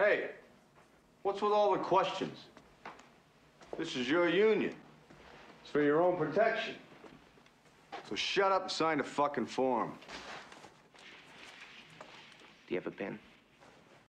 Hey, what's with all the questions? This is your union. It's for your own protection. So shut up and sign the fucking form. Do you have a pen?